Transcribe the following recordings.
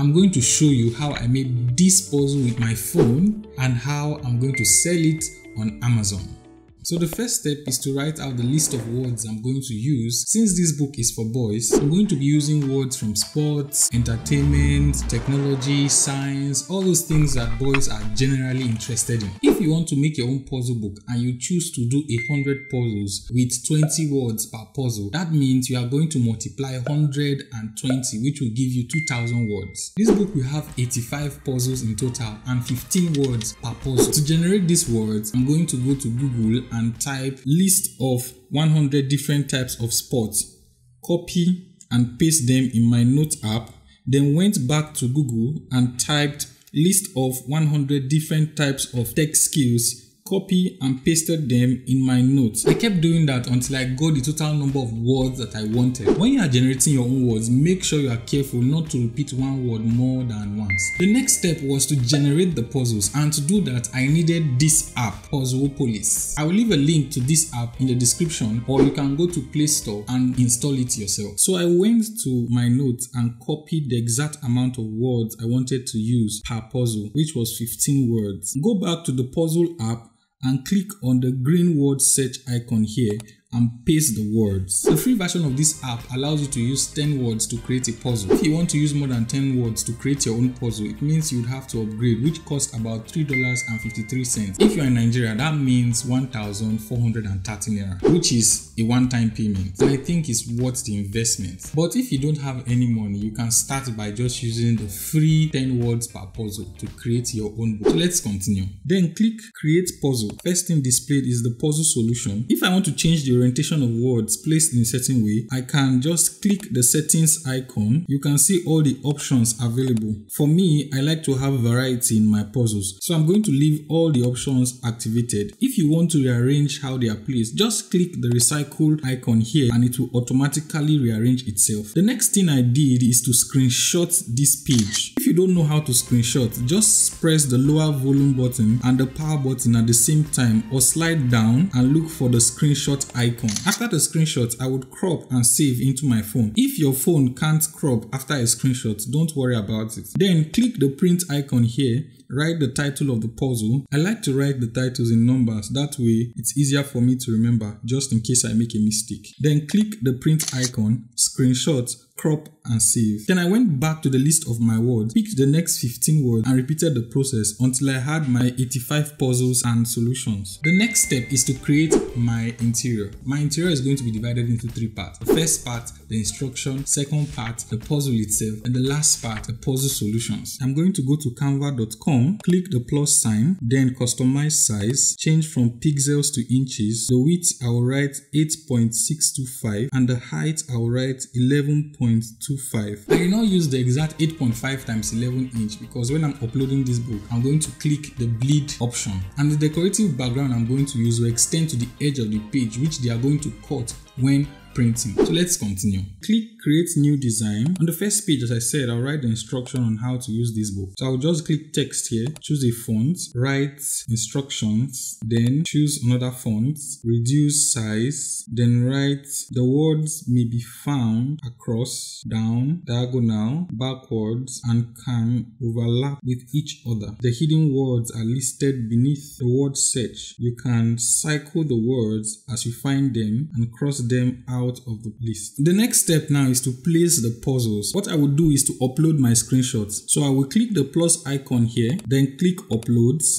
I'm going to show you how I made this puzzle with my phone and how I'm going to sell it on Amazon. So the first step is to write out the list of words I'm going to use. Since this book is for boys, I'm going to be using words from sports, entertainment, technology, science, all those things that boys are generally interested in. If you want to make your own puzzle book and you choose to do a 100 puzzles with 20 words per puzzle, that means you are going to multiply 120 which will give you 2000 words. This book will have 85 puzzles in total and 15 words per puzzle. To generate these words, I'm going to go to Google and type list of 100 different types of sports, copy and paste them in my note app, then went back to Google and typed list of 100 different types of tech skills copy and pasted them in my notes. I kept doing that until I got the total number of words that I wanted. When you are generating your own words, make sure you are careful not to repeat one word more than once. The next step was to generate the puzzles and to do that I needed this app, Puzzlopolis. I will leave a link to this app in the description or you can go to Play Store and install it yourself. So I went to my notes and copied the exact amount of words I wanted to use per puzzle, which was 15 words. Go back to the puzzle app and click on the green word search icon here and paste the words. The free version of this app allows you to use 10 words to create a puzzle. If you want to use more than 10 words to create your own puzzle, it means you would have to upgrade which costs about $3.53. If you're in Nigeria, that means 1,430 naira, which is a one-time payment. I think it's worth the investment. But if you don't have any money, you can start by just using the free 10 words per puzzle to create your own book. So let's continue. Then click create puzzle. First thing displayed is the puzzle solution. If I want to change the orientation of words placed in a certain way, I can just click the settings icon. You can see all the options available. For me, I like to have variety in my puzzles. So I'm going to leave all the options activated. If you want to rearrange how they are placed, just click the recycle icon here and it will automatically rearrange itself. The next thing I did is to screenshot this page. If you don't know how to screenshot, just press the lower volume button and the power button at the same time or slide down and look for the screenshot icon icon. After the screenshot, I would crop and save into my phone. If your phone can't crop after a screenshot, don't worry about it. Then click the print icon here write the title of the puzzle. I like to write the titles in numbers, that way it's easier for me to remember just in case I make a mistake. Then click the print icon, screenshot, crop and save. Then I went back to the list of my words, picked the next 15 words and repeated the process until I had my 85 puzzles and solutions. The next step is to create my interior. My interior is going to be divided into three parts. The first part, the instruction, second part, the puzzle itself, and the last part, the puzzle solutions. I'm going to go to canva.com, click the plus sign, then customize size, change from pixels to inches. The width I will write 8.625 and the height I will write 11. 8.25. I not use the exact 8.5 times 11 inch because when I'm uploading this book, I'm going to click the bleed option and the decorative background I'm going to use will extend to the edge of the page which they are going to cut when printing. So let's continue. Click create new design. On the first page, as I said, I'll write the instruction on how to use this book. So I'll just click text here, choose a font, write instructions, then choose another font, reduce size, then write the words may be found across, down, diagonal, backwards, and can overlap with each other. The hidden words are listed beneath the word search. You can cycle the words as you find them and cross them out out of the list. The next step now is to place the puzzles. What I will do is to upload my screenshots. So I will click the plus icon here, then click uploads,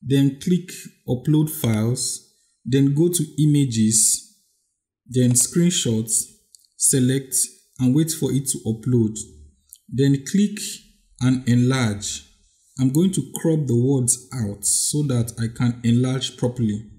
then click upload files, then go to images, then screenshots, select and wait for it to upload. Then click and enlarge. I'm going to crop the words out so that I can enlarge properly.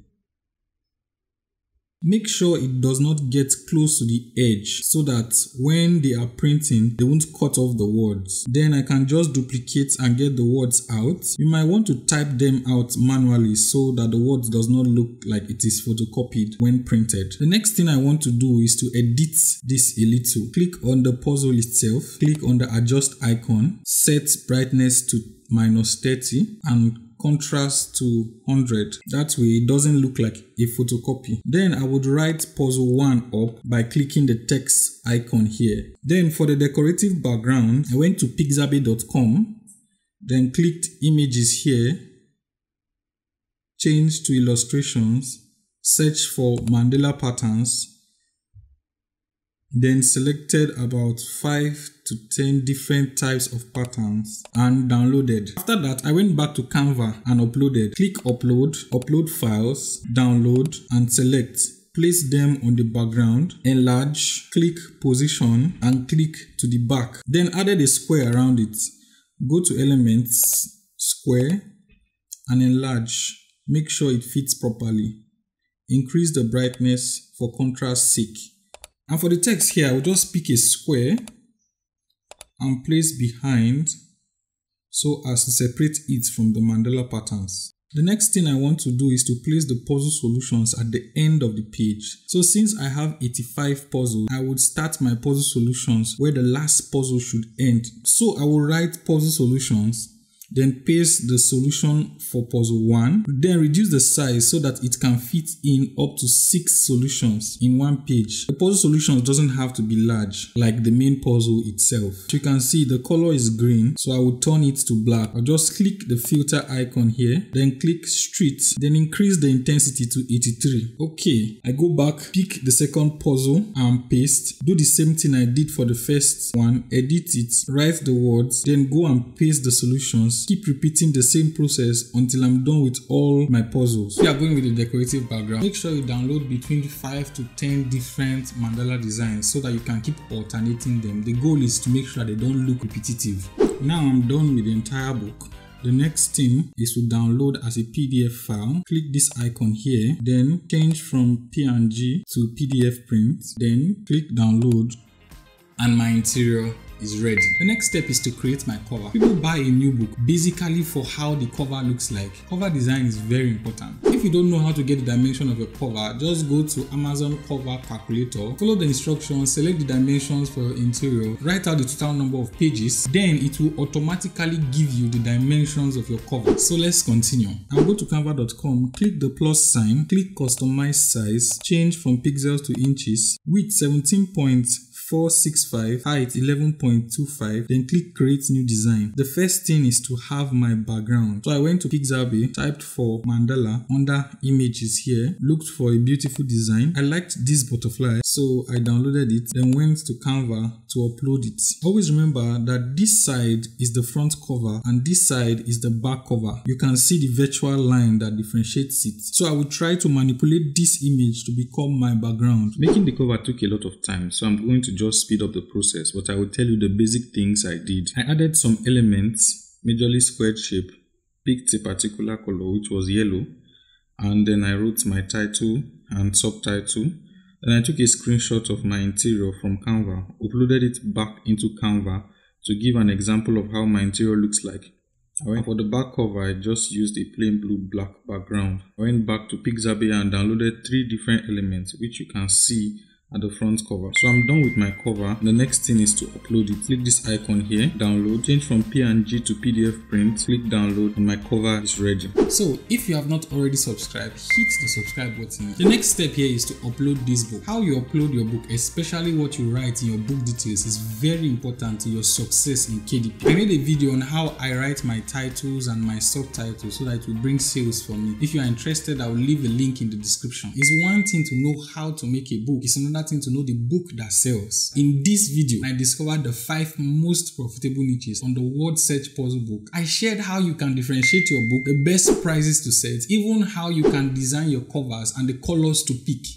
Make sure it does not get close to the edge so that when they are printing, they won't cut off the words. Then I can just duplicate and get the words out. You might want to type them out manually so that the words does not look like it is photocopied when printed. The next thing I want to do is to edit this a little. Click on the puzzle itself, click on the adjust icon, set brightness to minus 30 and contrast to 100. That way it doesn't look like a photocopy. Then I would write puzzle 1 up by clicking the text icon here. Then for the decorative background, I went to pixabay.com, then clicked images here, change to illustrations, search for mandala patterns, then selected about 5 to 10 different types of patterns and downloaded. After that, I went back to Canva and uploaded. Click upload, upload files, download and select. Place them on the background, enlarge, click position and click to the back. Then added a square around it. Go to elements, square and enlarge. Make sure it fits properly. Increase the brightness for contrast sake. And for the text here, I will just pick a square and place behind so as to separate it from the mandala patterns. The next thing I want to do is to place the puzzle solutions at the end of the page. So since I have 85 puzzles, I would start my puzzle solutions where the last puzzle should end. So I will write puzzle solutions then paste the solution for puzzle 1, then reduce the size so that it can fit in up to 6 solutions in one page. The puzzle solutions doesn't have to be large like the main puzzle itself. You can see the color is green so I will turn it to black. I'll just click the filter icon here, then click street, then increase the intensity to 83. Okay, I go back, pick the second puzzle and paste. Do the same thing I did for the first one, edit it, write the words, then go and paste the solutions keep repeating the same process until I'm done with all my puzzles. You are going with a decorative background, make sure you download between 5 to 10 different mandala designs so that you can keep alternating them. The goal is to make sure they don't look repetitive. Now I'm done with the entire book. The next thing is to download as a PDF file. Click this icon here, then change from PNG to PDF print, then click download and my interior is ready. The next step is to create my cover. People buy a new book basically for how the cover looks like. Cover design is very important. If you don't know how to get the dimension of your cover, just go to Amazon cover calculator, follow the instructions, select the dimensions for your interior, write out the total number of pages, then it will automatically give you the dimensions of your cover. So let's continue. I'll go to canva.com, click the plus sign, click customize size, change from pixels to inches, width 17 points 465, height 11.25, then click create new design. The first thing is to have my background. So I went to Pixabay, typed for mandala under images here, looked for a beautiful design. I liked this butterfly, so I downloaded it, then went to Canva to upload it. Always remember that this side is the front cover and this side is the back cover. You can see the virtual line that differentiates it. So I will try to manipulate this image to become my background. Making the cover took a lot of time, so I'm going to just speed up the process, but I will tell you the basic things I did. I added some elements, majorly squared shape, picked a particular color which was yellow, and then I wrote my title and subtitle. Then I took a screenshot of my interior from Canva, uploaded it back into Canva to give an example of how my interior looks like. I went for the back cover, I just used a plain blue black background. I went back to Pixabay and downloaded three different elements which you can see at the front cover. So I'm done with my cover. The next thing is to upload it. Click this icon here, download, change from PNG to PDF print, click download and my cover is ready. So if you have not already subscribed, hit the subscribe button. The next step here is to upload this book. How you upload your book, especially what you write in your book details is very important to your success in KDP. I made a video on how I write my titles and my subtitles so that it will bring sales for me. If you are interested, I will leave a link in the description. It's one thing to know how to make a book. It's another another thing to know the book that sells. In this video, I discovered the five most profitable niches on the word search puzzle book. I shared how you can differentiate your book, the best prices to set, even how you can design your covers and the colors to pick.